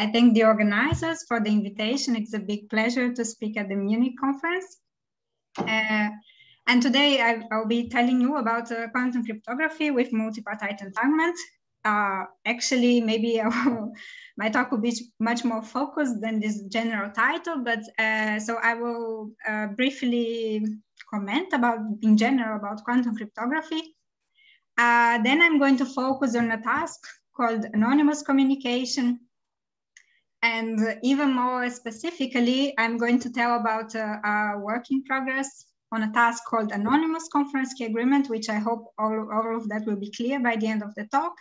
I thank the organizers for the invitation. It's a big pleasure to speak at the Munich conference. Uh, and today I, will be telling you about uh, quantum cryptography with multipartite entanglement. Uh, actually, maybe will, my talk will be much more focused than this general title, but uh, so I will uh, briefly comment about, in general, about quantum cryptography. Uh, then I'm going to focus on a task called anonymous communication. And even more specifically, I'm going to tell about uh, our work in progress on a task called anonymous conference key agreement, which I hope all, all of that will be clear by the end of the talk.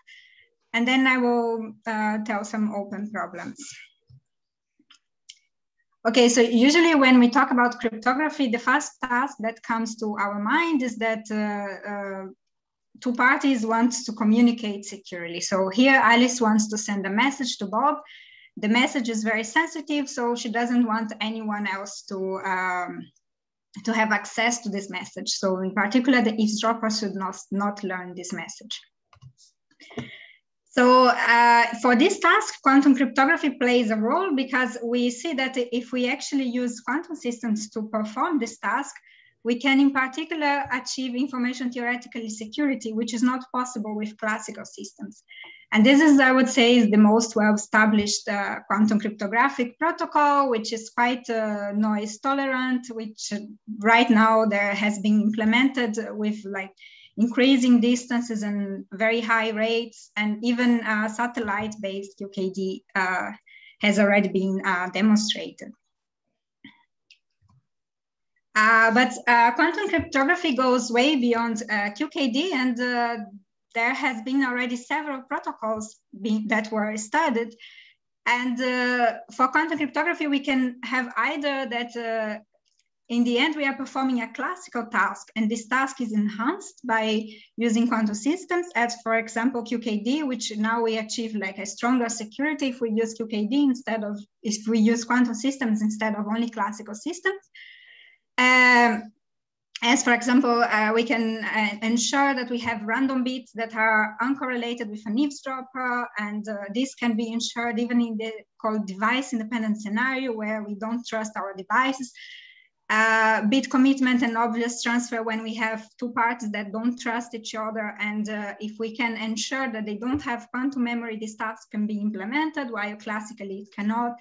And then I will uh, tell some open problems. Okay, so usually when we talk about cryptography, the first task that comes to our mind is that uh, uh, two parties want to communicate securely. So here Alice wants to send a message to Bob. The message is very sensitive, so she doesn't want anyone else to um, to have access to this message. So in particular, the eavesdropper should not, not learn this message. So uh, for this task, quantum cryptography plays a role because we see that if we actually use quantum systems to perform this task, we can in particular achieve information theoretically security, which is not possible with classical systems. And this is, I would say, is the most well-established uh, quantum cryptographic protocol, which is quite uh, noise tolerant, which uh, right now there has been implemented with like increasing distances and very high rates, and even uh, satellite-based QKD uh, has already been uh, demonstrated. but quantum cryptography goes way beyond QKD, and there has been already several protocols being, that were studied. And uh, for quantum cryptography, we can have either that uh, in the end, we are performing a classical task, and this task is enhanced by using quantum systems, as for example, QKD, which now we achieve like a stronger security if we use QKD instead of, if we use quantum systems instead of only classical systems. Um, as for example, uh, we can uh, ensure that we have random bits that are uncorrelated with an eavesdropper, and uh, this can be ensured even in the called device independent scenario where we don't trust our devices. Uh, bit commitment and oblivious transfer when we have two parties that don't trust each other. And uh, if we can ensure that they don't have quantum memory, this task can be implemented, while classically it cannot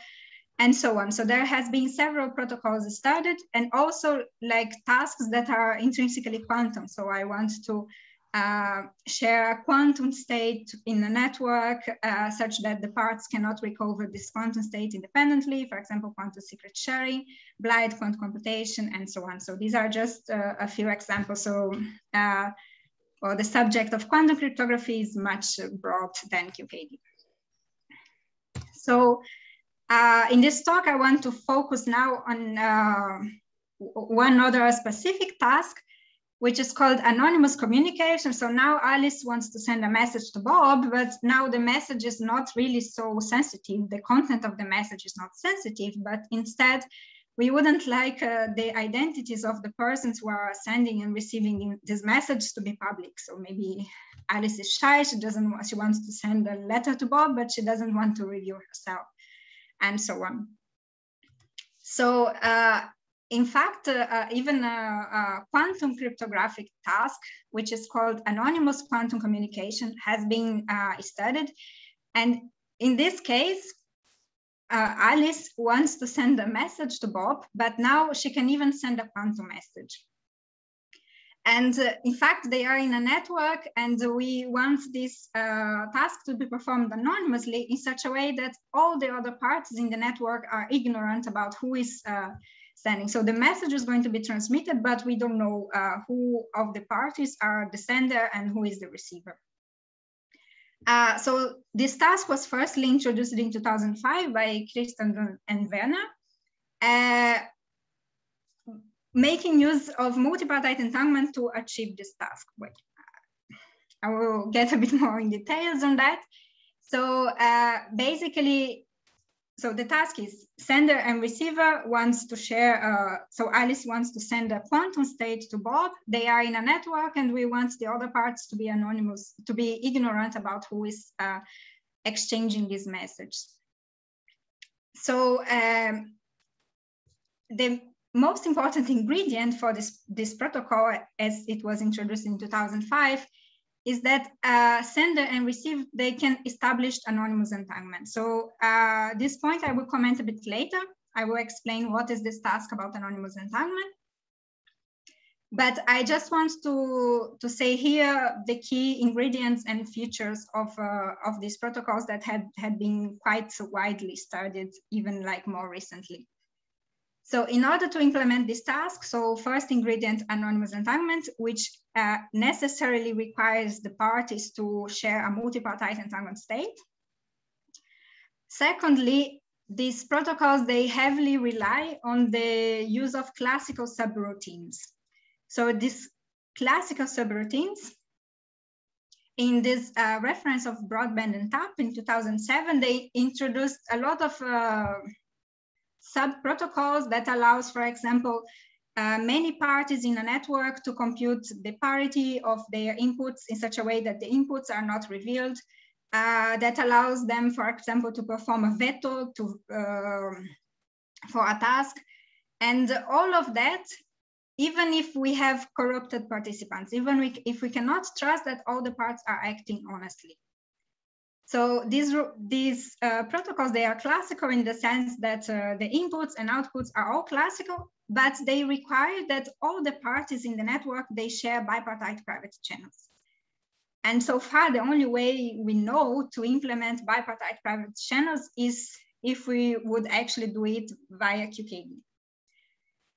and so on. So there has been several protocols started and also like tasks that are intrinsically quantum. So I want to uh, share a quantum state in a network uh, such that the parts cannot recover this quantum state independently, for example, quantum secret sharing, blind quantum computation, and so on. So these are just uh, a few examples. So uh, well, the subject of quantum cryptography is much broad than QKD. So uh, in this talk, I want to focus now on uh, one other specific task, which is called anonymous communication. So now Alice wants to send a message to Bob, but now the message is not really so sensitive. The content of the message is not sensitive, but instead, we wouldn't like uh, the identities of the persons who are sending and receiving this message to be public. So maybe Alice is shy, she doesn't she wants to send a letter to Bob, but she doesn't want to reveal herself and so on. So uh, in fact, uh, uh, even a, a, quantum cryptographic task, which is called anonymous quantum communication, has been uh, studied. And in this case, uh, Alice wants to send a message to Bob, but now she can even send a quantum message. And uh, in fact, they are in a network and we want this uh, task to be performed anonymously in such a way that all the other parties in the network are ignorant about who is uh, sending. So the message is going to be transmitted, but we don't know uh, who of the parties are the sender and who is the receiver. Uh, so this task was firstly introduced in 2005 by Christandl and Wehner. Uh, making use of multipartite entanglement to achieve this task. Wait, I will get a bit more in details on that. So uh, basically, so the task is sender and receiver wants to share, uh, so Alice wants to send a quantum state to Bob. They are in a network and we want the other parts to be anonymous, to be ignorant about who is uh, exchanging this message. So um, the most important ingredient for this, this protocol, as it was introduced in 2005, is that uh, sender and receiver, they can establish anonymous entanglement. So uh, this point I will comment a bit later. I will explain what is this task about anonymous entanglement. But I just want to, to say here the key ingredients and features of, uh, of these protocols that had, had been quite widely studied, even like more recently. So in order to implement this task, so first ingredient, anonymous entanglement, which uh, necessarily requires the parties to share a multipartite entanglement state. Secondly, these protocols, they heavily rely on the use of classical subroutines. So these classical subroutines, in this uh, reference of Broadbent and Tapp in 2007, they introduced a lot of uh, sub protocols that allows, for example, uh, many parties in a network to compute the parity of their inputs in such a way that the inputs are not revealed. Uh, that allows them, for example, to perform a veto to, uh, for a task. And all of that, even if we have corrupted participants, even if we cannot trust that all the parts are acting honestly. So these, these uh, protocols, they are classical in the sense that uh, the inputs and outputs are all classical, but they require that all the parties in the network, they share bipartite private channels. And so far, the only way we know to implement bipartite private channels is if we would actually do it via QKD.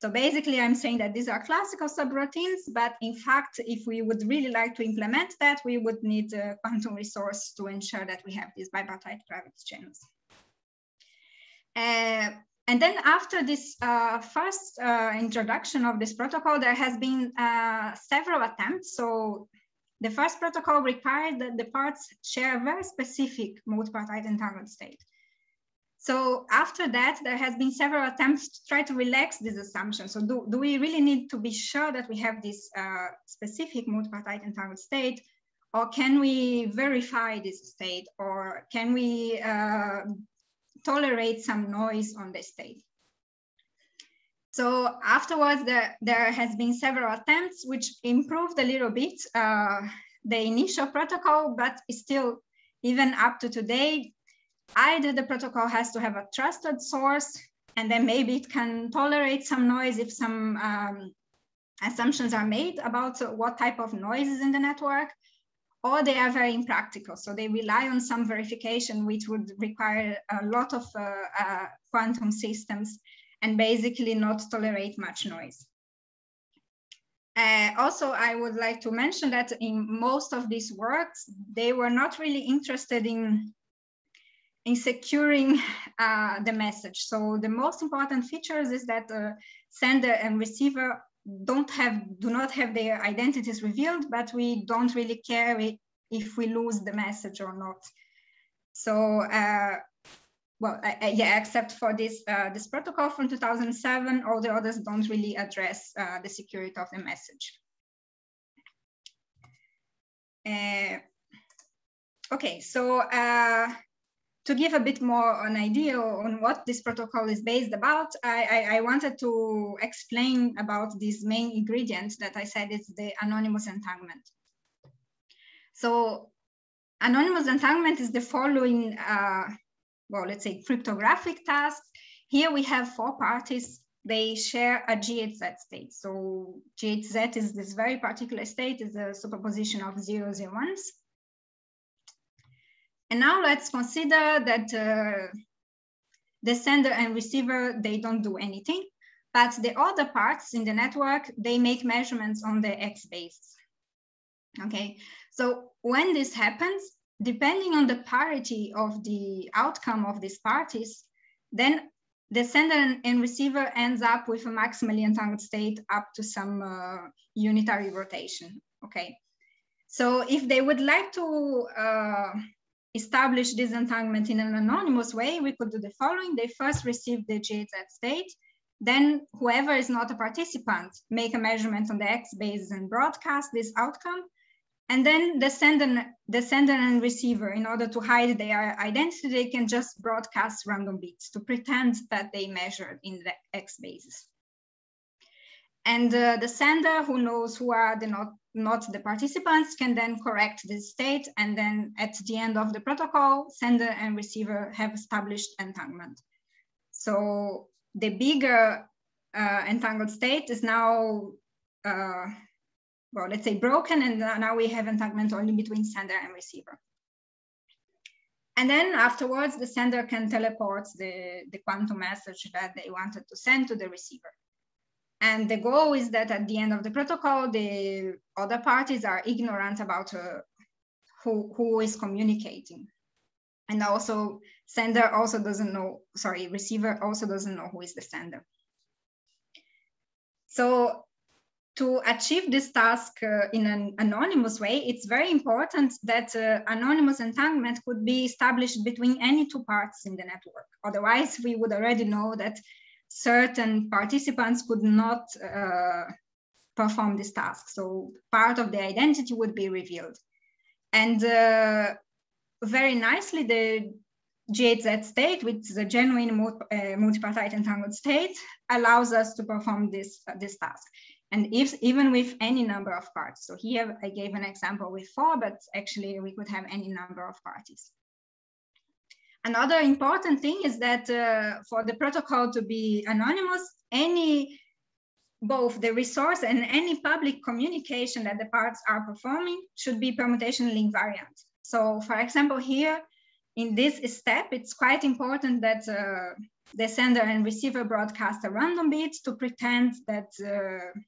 So basically, I'm saying that these are classical subroutines, but in fact, if we would really like to implement that, we would need a quantum resource to ensure that we have these bipartite private channels. Uh, and then after this uh, first uh, introduction of this protocol, there has been uh, several attempts. So the first protocol required that the parts share a very specific multipartite entangled state. So after that, there has been several attempts to try to relax this assumption. So do, do we really need to be sure that we have this uh, specific multipartite entangled state, or can we verify this state, or can we uh, tolerate some noise on the state? So afterwards, there, there has been several attempts which improved a little bit uh, the initial protocol, but still, even up to today, either the protocol has to have a trusted source and then maybe it can tolerate some noise if some um, assumptions are made about what type of noise is in the network, or they are very impractical. So they rely on some verification, which would require a lot of uh, uh, quantum systems and basically not tolerate much noise. Uh, also, I would like to mention that in most of these works, they were not really interested in in securing uh, the message. So the most important features is that the sender and receiver don't have, do not have their identities revealed, but we don't really care if we lose the message or not. So, uh, well, yeah, except for this, uh, this protocol from 2007, all the others don't really address uh, the security of the message. Uh, okay, so uh, to give a bit more an idea on what this protocol is based about, I, I, I, wanted to explain about this main ingredient that I said is the anonymous entanglement. So anonymous entanglement is the following, uh, well, let's say cryptographic task. Here we have four parties. They share a GHZ state. So GHZ is this very particular state, is a superposition of zeros and ones. And now let's consider that uh, the sender and receiver, they don't do anything, but the other parts in the network, they make measurements on the X base. Okay, so when this happens, depending on the parity of the outcome of these parties, then the sender and receiver ends up with a maximally entangled state up to some uh, unitary rotation, okay? So if they would like to uh, establish disentanglement in an anonymous way, we could do the following. They first receive the GHZ state, then whoever is not a participant make a measurement on the X basis and broadcast this outcome. And then the sender, the sender and receiver, in order to hide their identity, they can just broadcast random bits to pretend that they measured in the X basis. And uh, the sender who knows who are the not, not the participants can then correct this state. And then at the end of the protocol, sender and receiver have established entanglement. So the bigger uh, entangled state is now, uh, well, let's say broken. And now we have entanglement only between sender and receiver. And then afterwards, the sender can teleport the, the quantum message that they wanted to send to the receiver. And the goal is that at the end of the protocol, the other parties are ignorant about uh, who, who is communicating. And also sender also doesn't know, sorry, receiver also doesn't know who is the sender. So to achieve this task uh, in an anonymous way, it's very important that uh, anonymous entanglement could be established between any two parts in the network. Otherwise, we would already know that certain participants could not uh, perform this task. So part of the identity would be revealed. And uh, very nicely, the GHZ state, which is a genuine uh, multipartite entangled state, allows us to perform this, uh, this task. And if, even with any number of parts. So here I gave an example with four, but actually we could have any number of parties. Another important thing is that uh, for the protocol to be anonymous, any both the resource and any public communication that the parts are performing should be permutation-link invariant. So for example, here in this step, it's quite important that uh, the sender and receiver broadcast a random bit to pretend that uh,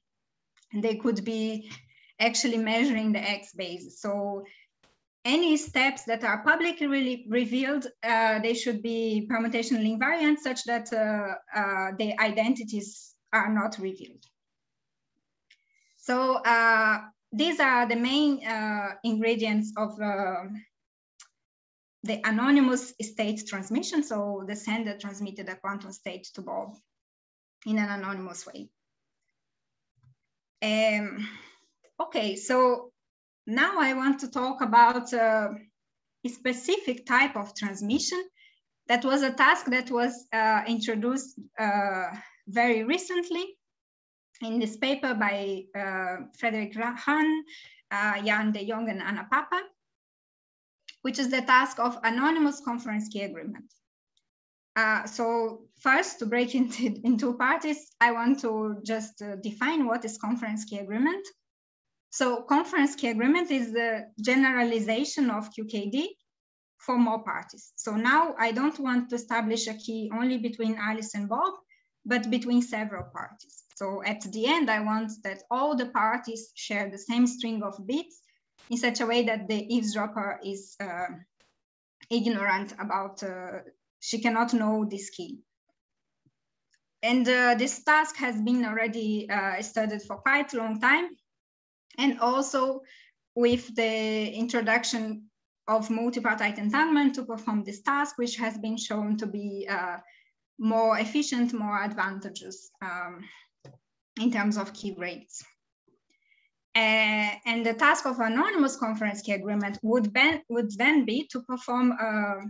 they could be actually measuring the X base. So any steps that are publicly really revealed, uh, they should be permutation-link invariant such that uh, uh, the identities are not revealed. So uh, these are the main uh, ingredients of uh, the anonymous state transmission. So the sender transmitted a quantum state to Bob in an anonymous way. Um, okay, so now I want to talk about uh, a specific type of transmission. That was a task that was uh, introduced uh, very recently in this paper by uh, Frederik Hahn, uh, Jarn de Jong, and Anna Pappa, which is the task of anonymous conference key agreement. Uh, so first, to break into in two parties, I want to just define what is conference key agreement so conference key agreement is the generalization of QKD for more parties. So now I don't want to establish a key only between Alice and Bob, but between several parties. So at the end, I want that all the parties share the same string of bits in such a way that the eavesdropper is uh, ignorant about, uh, she cannot know this key. And uh, this task has been already uh, studied for quite a long time and also with the introduction of multipartite entanglement to perform this task, which has been shown to be uh, more efficient, more advantageous um, in terms of key rates. Uh, and the task of anonymous conference key agreement would, would then be to perform, uh,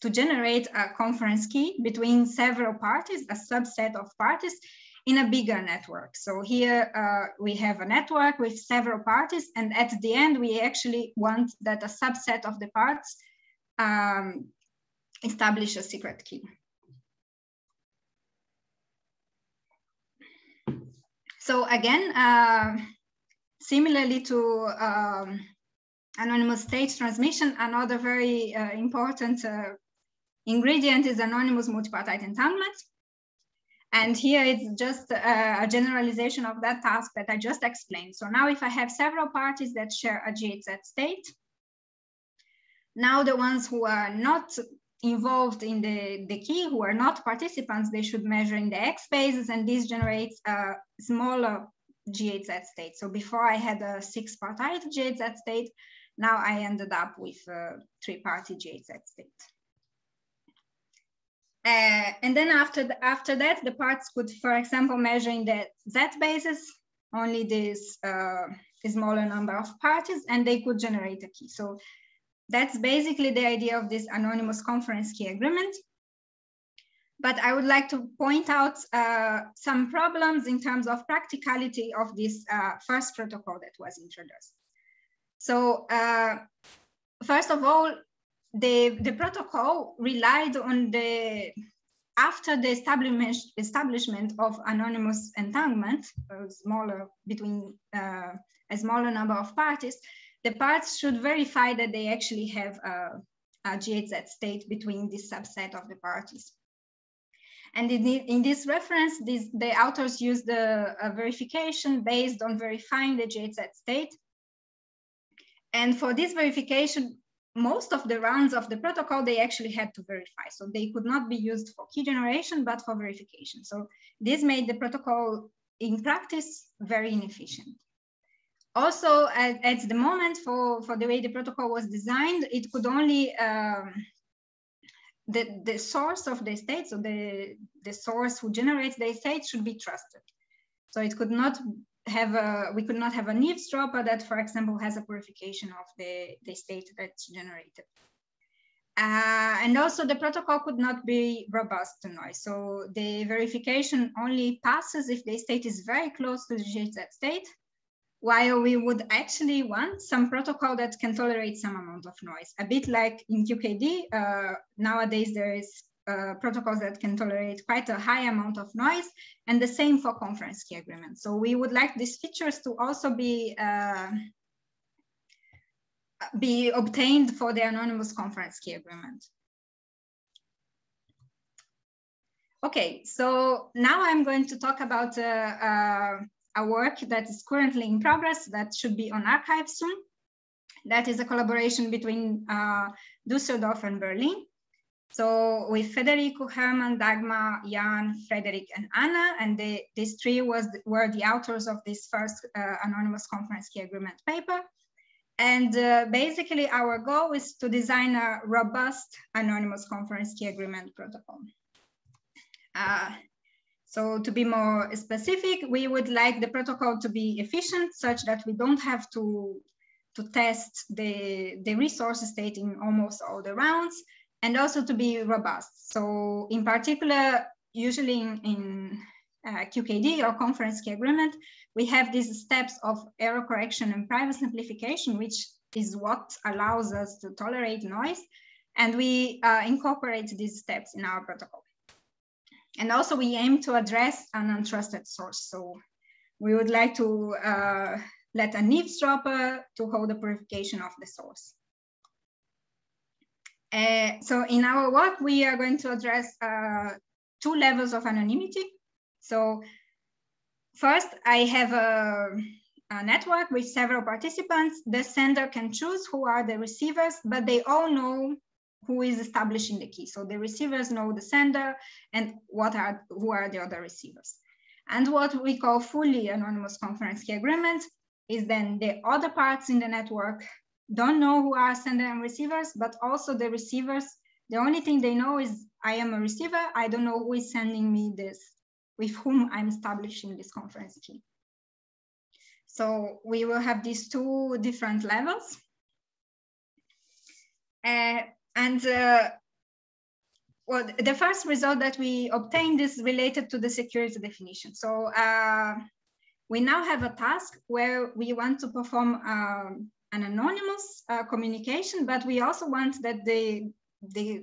to generate a conference key between several parties, a subset of parties, in a bigger network. So here uh, we have a network with several parties, and at the end, we actually want that a subset of the parts um, establish a secret key. So again, uh, similarly to um, anonymous state transmission, another very uh, important uh, ingredient is anonymous multipartite entanglement. And here it's just a, generalization of that task that I just explained. So now if I have several parties that share a GHZ state, now the ones who are not involved in the, the key, who are not participants, they should measure in the X basis and this generates a smaller GHZ state. So before I had a six party GHZ state, now I ended up with a three party GHZ state. Uh, and then after, the, after that, the parts could, for example, measure in the Z basis, only this uh, smaller number of parties and they could generate a key. So that's basically the idea of this anonymous conference key agreement. But I would like to point out uh, some problems in terms of practicality of this uh, first protocol that was introduced. So uh, first of all, the, the protocol relied on the, after the establishment, establishment of anonymous entanglement, smaller between uh, a smaller number of parties, the parts should verify that they actually have a, a GHZ state between this subset of the parties. And in, the, in this reference, this, the authors use the verification based on verifying the GHZ state. And for this verification, most of the runs of the protocol, they actually had to verify. So they could not be used for key generation, but for verification. So this made the protocol in practice very inefficient. Also, at, at the moment, for, for the way the protocol was designed, it could only um, the, the source of the state, so the, the source who generates the state should be trusted. So it could not have a, we could not have an eavesdropper that, for example, has a purification of the, the state that's generated. Uh, and also the protocol could not be robust to noise. So the verification only passes if the state is very close to the GHZ state while we would actually want some protocol that can tolerate some amount of noise. A bit like in QKD, uh, nowadays there is uh, protocols that can tolerate quite a high amount of noise, and the same for conference key agreements. So we would like these features to also be uh, be obtained for the anonymous conference key agreement. Okay, so now I'm going to talk about uh, uh a work that is currently in progress that should be on arXiv soon. That is a collaboration between uh, Dusseldorf and Berlin. So with Federico, Hermann, Dagmar, Jarn, Frederik, and Anna, and these three was, were the authors of this first uh, anonymous conference key agreement paper. And uh, basically our goal is to design a robust anonymous conference key agreement protocol. Uh, so to be more specific, we would like the protocol to be efficient such that we don't have to, to test the, the resource state in almost all the rounds and also to be robust. So in particular, usually in, in uh, QKD or conference key agreement, we have these steps of error correction and privacy amplification, which is what allows us to tolerate noise. And we uh, incorporate these steps in our protocol. And also we aim to address an untrusted source. So we would like to uh, let an eavesdropper to hold the purification of the source. Uh, so in our work, we are going to address uh, two levels of anonymity. So first, I have a, a, network with several participants. The sender can choose who are the receivers, but they all know who is establishing the key. So the receivers know the sender and what are who are the other receivers. And what we call fully anonymous conference key agreement is then the other parts in the network don't know who are sender and receivers, but also the receivers, the only thing they know is I am a receiver. I don't know who is sending me this, with whom I'm establishing this conference key. So we will have these two different levels. Uh, and uh, well, the first result that we obtained is related to the security definition. So uh, we now have a task where we want to perform um, an anonymous uh, communication, but we also want that the, the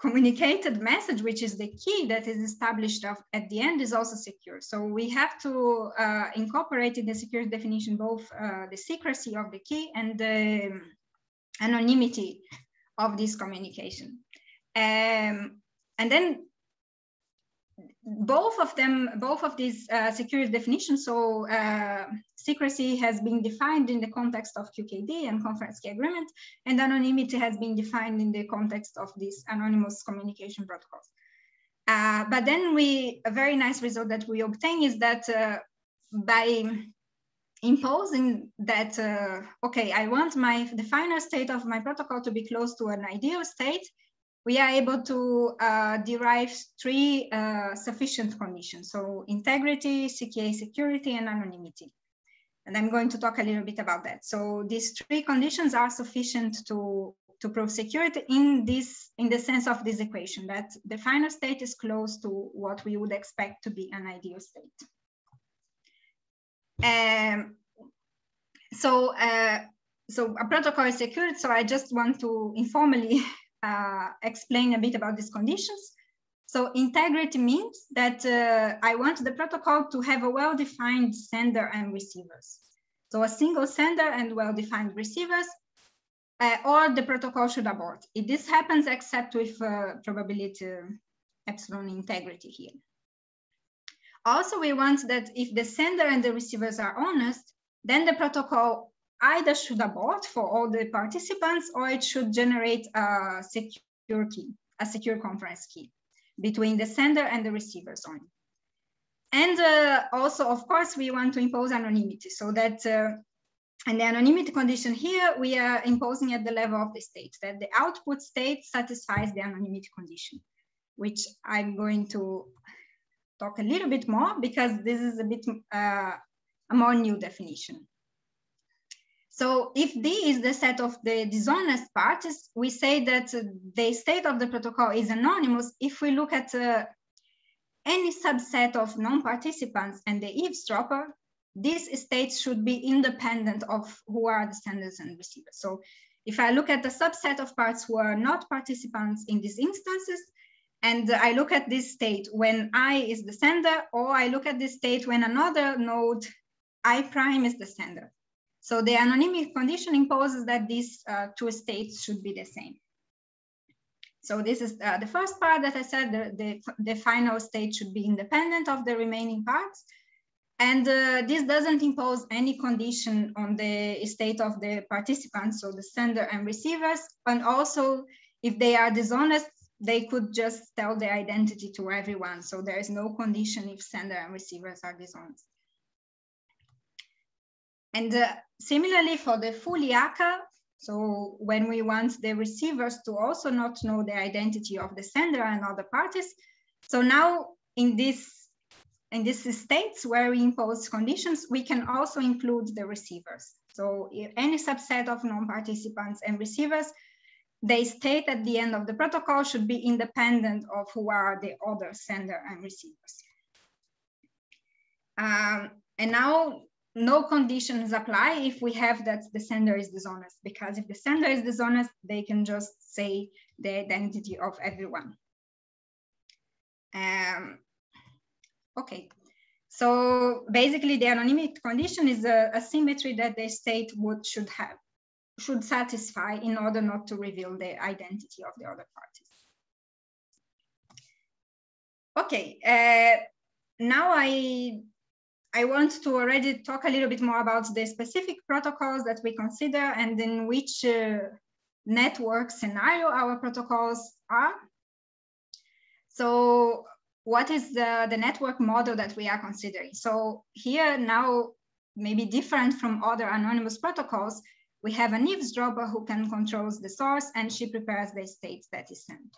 communicated message, which is the key that is established at the end is also secure. So we have to uh, incorporate in the security definition both uh, the secrecy of the key and the anonymity of this communication. Um, and then both of them, both of these uh, security definitions, so uh, secrecy has been defined in the context of QKD and conference key agreement, and anonymity has been defined in the context of these anonymous communication protocols. Uh, but then we, a very nice result that we obtain is that uh, by imposing that, uh, okay, I want my the final state of my protocol to be close to an ideal state, we are able to uh, derive three uh, sufficient conditions. So integrity, CKA security, and anonymity. And I'm going to talk a little bit about that. So these three conditions are sufficient to, to prove security in this in the sense of this equation that the final state is close to what we would expect to be an ideal state. Um, so uh, so a protocol is secured. So I just want to informally uh, explain a bit about these conditions. So integrity means that uh, I want the protocol to have a well-defined sender and receivers. So a single sender and well-defined receivers, uh, or the protocol should abort. If this happens except with uh, probability epsilon integrity here. Also, we want that if the sender and the receivers are honest, then the protocol either should abort for all the participants or it should generate a secure key, a secure conference key between the sender and the receivers only. And uh, also, of course, we want to impose anonymity so that, uh, and the anonymity condition here, we are imposing at the level of the state, that the output state satisfies the anonymity condition, which I'm going to talk a little bit more because this is a bit uh, a more new definition. So if D is the set of the dishonest parties, we say that the state of the protocol is anonymous if we look at uh, any subset of non-participants and the eavesdropper, these states should be independent of who are the senders and receivers. So if I look at the subset of parts who are not participants in these instances, and I look at this state when I is the sender, or I look at this state when another node I prime is the sender. So the anonymity condition imposes that these uh, two states should be the same. So this is uh, the first part that I said, the, the, the, final state should be independent of the remaining parts. And uh, this doesn't impose any condition on the state of the participants, so the sender and receivers. And also, if they are dishonest, they could just tell their identity to everyone. So there is no condition if sender and receivers are dishonest. And uh, similarly for the fully ACA, so when we want the receivers to also not know the identity of the sender and other parties, so now in this in these states where we impose conditions, we can also include the receivers. So any subset of non-participants and receivers, they state at the end of the protocol should be independent of who are the other sender and receivers. Um, and now no conditions apply if we have that the sender is dishonest, because if the sender is dishonest, they can just say the identity of everyone. Um, okay, so basically the anonymity condition is a, a symmetry that the state would should have, should satisfy in order not to reveal the identity of the other parties. Okay, uh, now I I want to already talk a little bit more about the specific protocols that we consider and in which uh, network scenario our protocols are. So what is the, the network model that we are considering? So here now, maybe different from other anonymous protocols, we have an eavesdropper who can controls the source and she prepares the states that is sent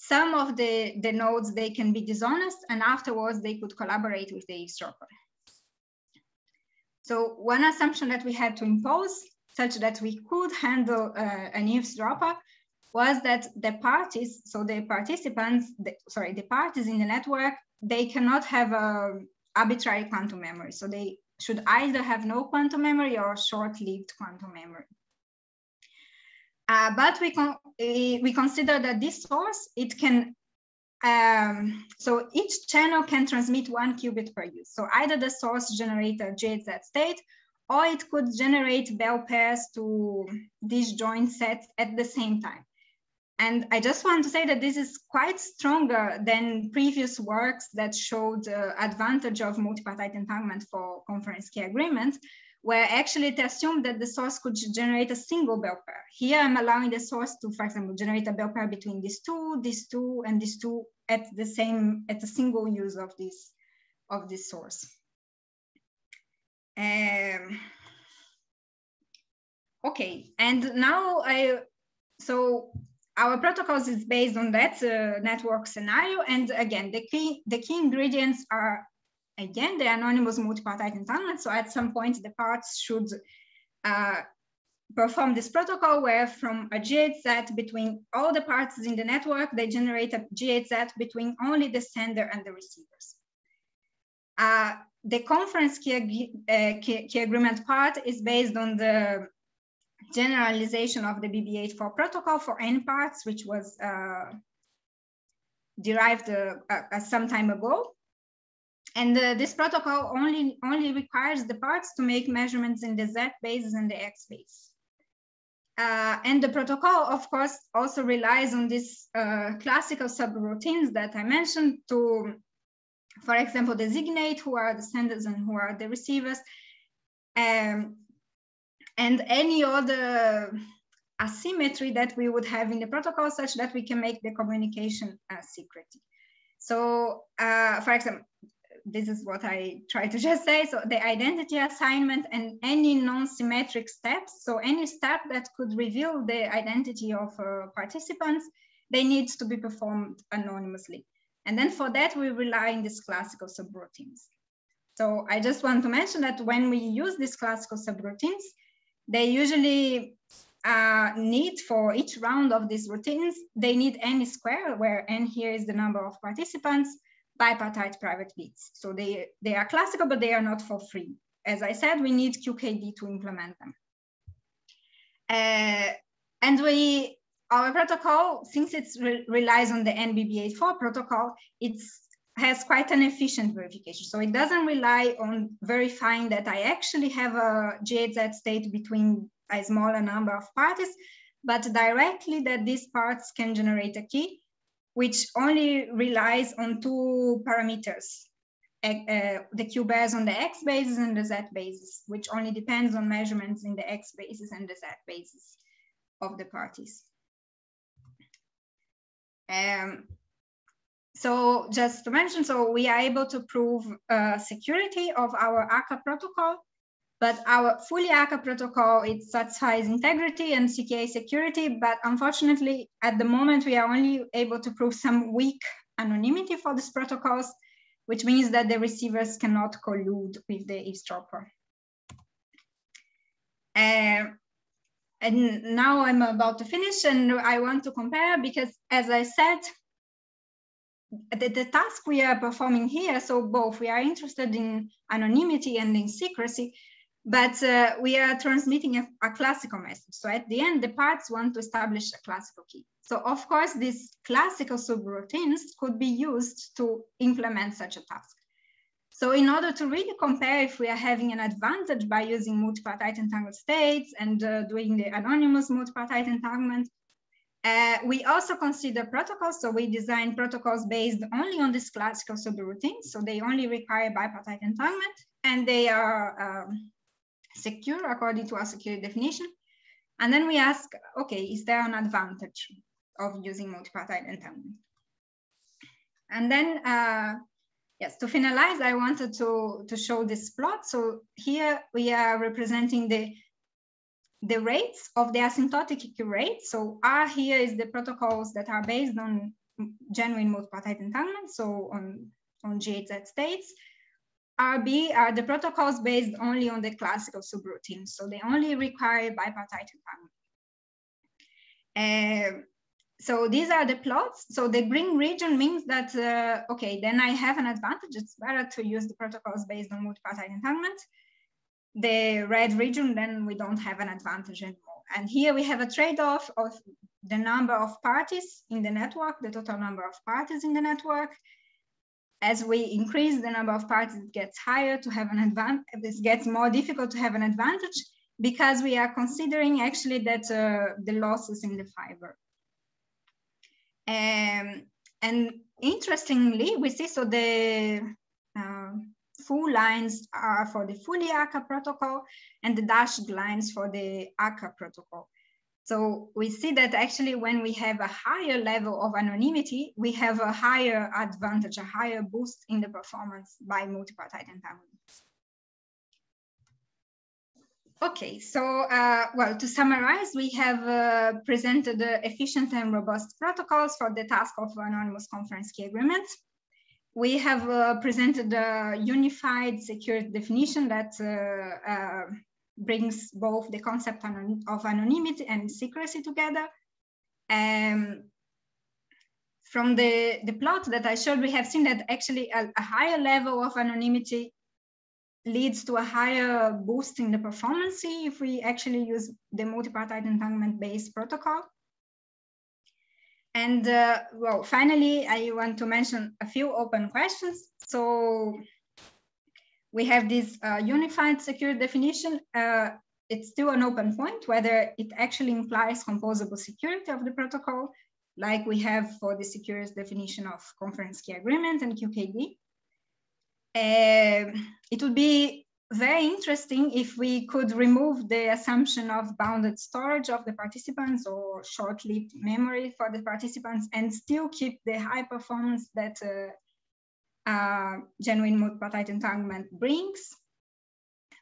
some of the, the nodes, they can be dishonest and afterwards they could collaborate with the eavesdropper. So one assumption that we had to impose such that we could handle uh, an eavesdropper was that the parties, so the participants, the, sorry, the parties in the network, they cannot have a arbitrary quantum memory. So they should either have no quantum memory or short-lived quantum memory. Uh, but we, we consider that this source, it can, um, so each channel can transmit one qubit per use. So either the source generate a GHZ state, or it could generate bell pairs to disjoint sets at the same time. And I just want to say that this is quite stronger than previous works that showed the advantage of multipartite entanglement for conference key agreements, where actually it assumed that the source could generate a single bell pair. Here I'm allowing the source to, for example, generate a bell pair between these two, these two, and these two at the same, at a single use of this, of this source. Um, okay, and now I, so our protocols is based on that uh, network scenario. And again, the key, the key ingredients are again, the anonymous multipartite entanglement. So at some point, the parts should uh, perform this protocol where from a GHZ between all the parts in the network, they generate a GHZ between only the sender and the receivers. Uh, the conference key, uh, key, key, agreement part is based on the generalization of the BB84 protocol for N parts, which was uh, derived uh, uh, some time ago. And this protocol only, only requires the parts to make measurements in the Z bases and the X base. Uh, and the protocol, of course, also relies on these uh, classical subroutines that I mentioned to, for example, designate who are the senders and who are the receivers, um, and any other asymmetry that we would have in the protocol such that we can make the communication uh, secret. So, uh, for example, this is what I try to just say. So the identity assignment and any non-symmetric steps, so any step that could reveal the identity of uh, participants, they need to be performed anonymously. And then for that, we rely on these classical subroutines. So I just want to mention that when we use these classical subroutines, they usually uh, need for each round of these routines, they need n square, where n here is the number of participants, bipartite private bits. So they, they are classical, but they are not for free. As I said, we need QKD to implement them. Uh, and we, our protocol, since it re relies on the NBB84 protocol, it has quite an efficient verification. So it doesn't rely on verifying that I actually have a GHZ state between a smaller number of parties, but directly that these parts can generate a key which only relies on two parameters, uh, the QBERs on the X basis and the Z basis, which only depends on measurements in the X basis and the Z basis of the parties. Um, so just to mention, so we are able to prove uh, security of our ACA protocol but our fully ACA protocol, it satisfies integrity and CKA security, but unfortunately, at the moment, we are only able to prove some weak anonymity for these protocols, which means that the receivers cannot collude with the eavesdropper. Uh, and now I'm about to finish and I want to compare because as I said, the, the task we are performing here, so both we are interested in anonymity and in secrecy, but uh, we are transmitting a, a, classical message. So at the end, the parts want to establish a classical key. So of course, these classical subroutines could be used to implement such a task. So in order to really compare if we are having an advantage by using multipartite entangled states and uh, doing the anonymous multipartite entanglement, uh, we also consider protocols. So we design protocols based only on this classical subroutine. So they only require bipartite entanglement and they are um, secure according to our security definition. And then we ask, okay, is there an advantage of using multipartite entanglement? And then, uh, yes, to finalize, I wanted to, to show this plot. So here we are representing the, the rates of the asymptotic rate. So R here is the protocols that are based on genuine multipartite entanglement, so on, on GHZ states. RB are the protocols based only on the classical subroutines. So they only require bipartite entanglement. Uh, so these are the plots. So the green region means that, uh, okay, then I have an advantage. It's better to use the protocols based on multipartite entanglement. The red region, then we don't have an advantage anymore. And here we have a trade-off of the number of parties in the network, the total number of parties in the network, as we increase the number of parties, it gets higher to have an advantage. This gets more difficult to have an advantage because we are considering actually that uh, the losses in the fiber. Um, and interestingly, we see so the uh, full lines are for the fully ACA protocol and the dashed lines for the ACA protocol. So we see that actually when we have a higher level of anonymity, we have a higher advantage, a higher boost in the performance by multipartite entanglement. Okay, so uh, well, to summarize, we have uh, presented uh, efficient and robust protocols for the task of anonymous conference key agreements. we have uh, presented a unified secure definition that uh, uh, brings both the concept of anonymity and secrecy together. Um, from the, the plot that I showed, we have seen that actually a, a higher level of anonymity leads to a higher boost in the performance if we actually use the multipartite entanglement based protocol. And uh, well, finally, I want to mention a few open questions. So we have this uh, unified security definition. Uh, it's still an open point whether it actually implies composable security of the protocol, like we have for the security definition of conference key agreement and QKD. Uh, it would be very interesting if we could remove the assumption of bounded storage of the participants or short-lived memory for the participants and still keep the high performance that uh, genuine multipartite entanglement brings.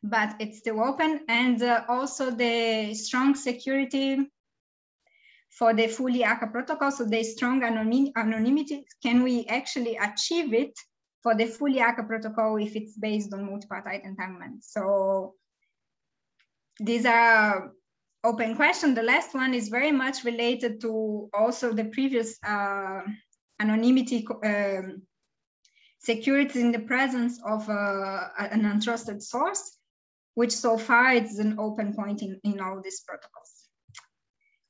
But it's still open and uh, also the strong security for the fully ACA protocol, so the strong anonymity, can we actually achieve it for the fully ACA protocol if it's based on multipartite entanglement. So these are open questions. The last one is very much related to also the previous uh, anonymity um, security in the presence of uh, an untrusted source, which so far is an open point in, in all these protocols.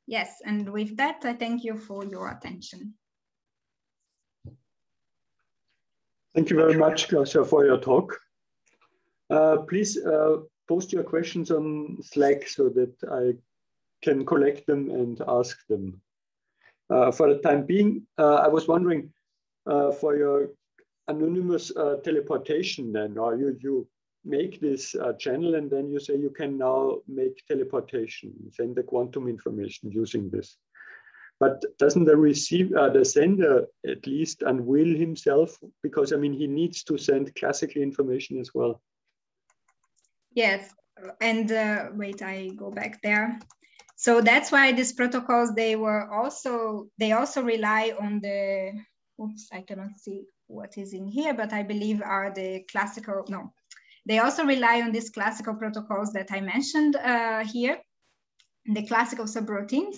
Yes, and with that, I thank you for your attention. Thank you very much, Glaucia, for your talk. Uh, please uh, post your questions on Slack so that I can collect them and ask them. Uh, for the time being, uh, I was wondering uh, for your anonymous uh, teleportation then, or you, you make this channel and then you say you can now make teleportation, send the quantum information using this. But doesn't the receiver, uh, the sender at least unwill himself? Because I mean, he needs to send classical information as well. Yes, and uh, wait, I go back there. So that's why these protocols, they were also, they also rely on the, oops, I cannot see what is in here, but I believe are the classical, no. They also rely on these classical protocols that I mentioned uh, here, the classical subroutines.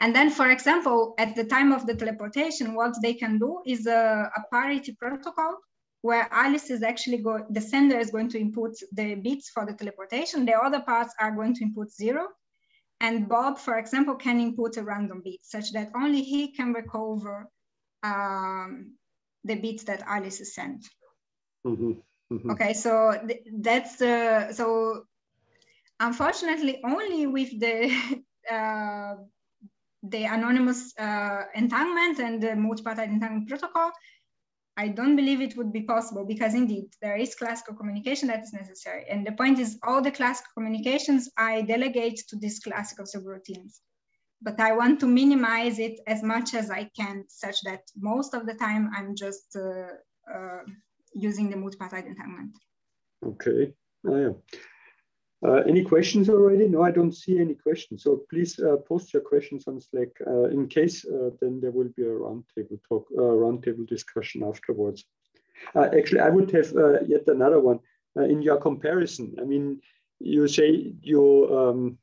And then, for example, at the time of the teleportation, what they can do is a, a parity protocol where Alice is actually going, the sender is going to input the bits for the teleportation. The other parts are going to input zero. And Bob, for example, can input a random bit such that only he can recover um, the bits that Alice sent. Mm -hmm. Mm -hmm. Okay, so th that's the, so unfortunately only with the uh, the anonymous uh, entanglement and the multipartite entanglement protocol, I don't believe it would be possible because indeed there is classical communication that is necessary. And the point is all the classical communications I delegate to these classical subroutines. But I want to minimize it as much as I can such that most of the time I'm just uh, uh, using the multipartite entanglement. Okay, oh, yeah. Uh, any questions already? No, I don't see any questions. So please uh, post your questions on Slack. Uh, in case, then there will be a roundtable talk, roundtable discussion afterwards. Actually, I would have yet another one in your comparison. I mean, you say you um,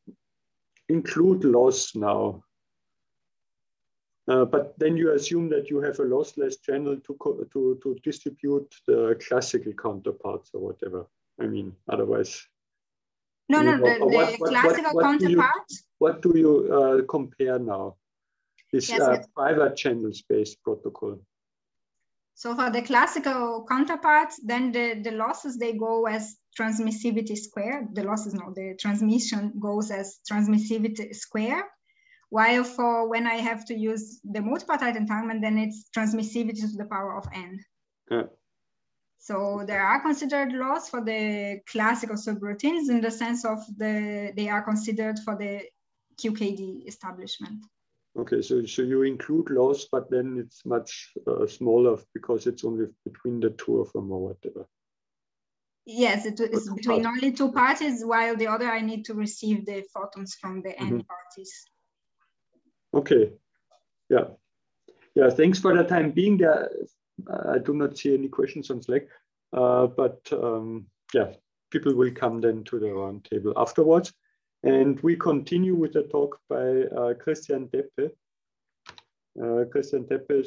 include loss now, but then you assume that you have a lossless channel to to to distribute the classical counterparts or whatever. I mean, otherwise no, no, the, the what, what, classical what, counterpart. Do you, what do you uh, compare now? This yes, uh, private channel-based protocol. So for the classical counterparts, then the, the losses, they go as transmissivity square. The losses, no, the transmission goes as transmissivity square. While for when I have to use the multipartite entanglement, then it's transmissivity to the power of n. Yeah. So there are considered laws for the classical subroutines in the sense of the they are considered for the QKD establishment. Okay, so, so you include laws, but then it's much uh, smaller because it's only between the two of them or whatever. Yes, it is between only two parties, while the other I need to receive the photons from the mm -hmm. end parties. Okay, yeah. Yeah, thanks for the time being. There I do not see any questions on Slack, uh, but um, yeah, people will come then to the roundtable afterwards. And we continue with the talk by uh, Christian Deppe. Uh, Christian Deppe is